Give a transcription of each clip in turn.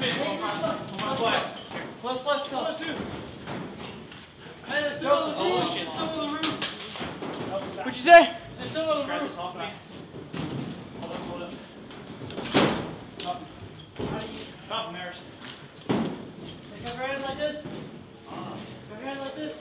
shit. Hold on. Flex. Let's flex go. One, two. Hey, there's some on the roof. Oh, shit. Some on the roof. You say? There's some on the Grab roof. Hold Take your hand like this. Take your hand like this.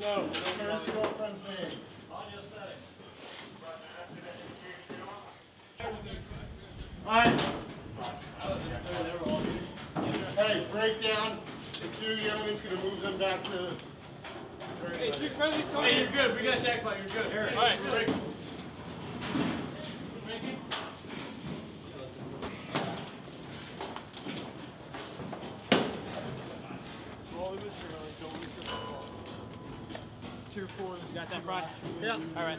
No, there's your girlfriend's name. Alright. Hey, break down. The two youngins gonna move them back to. Hey, two friendlies coming. Hey, you're good. We got a jackpot. You're good. All right, break. Two fours. Got that, Fry? Yeah. All right.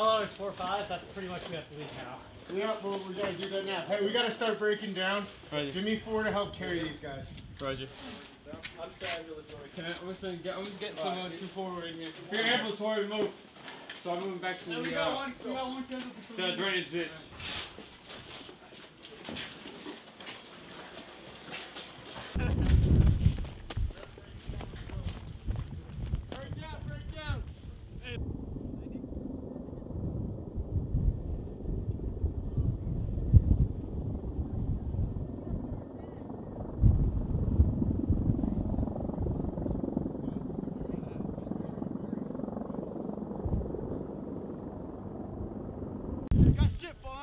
Okay. LO is 4-5. That's pretty much we have to leave now. Yeah, well, we gotta do that now. Hey, we gotta start breaking down. Roger. Give me four to help carry these guys. Roger. Can I, I'm, just get, I'm just getting some uh, two forward in here. Here, ambulatory move. So I'm moving back to the, uh, to the drainage ditch. Break Got shit falling